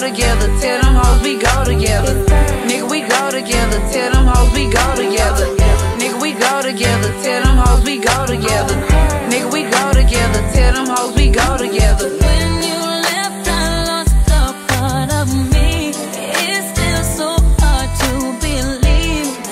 together. Tell them hoes we go together. Nigga, we go together. Tell them hoes we go together. Nigga, we go together. Tell them hoes we go together.